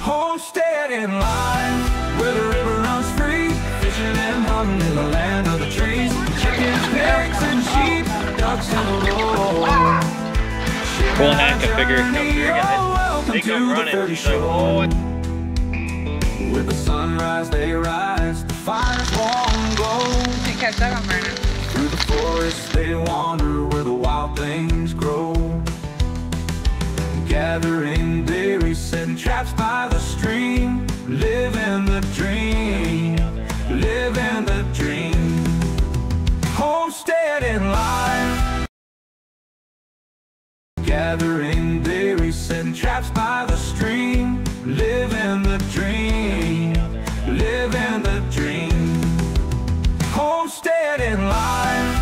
Homesteading life, where the river runs free. Fishing and hunting in the land of the trees. Chickens, pigs, and sheep, ducks in a row Cool heck, I figure. Come through, guys. They to the running. He's like, show. oh, With the sunrise they rise, the fires won't go. Can't catch that on Vernon. Through the forest they wander where the wild things grow. Gathering gathering berries setting traps by the stream, living the dream, living the dream. Homestead in life.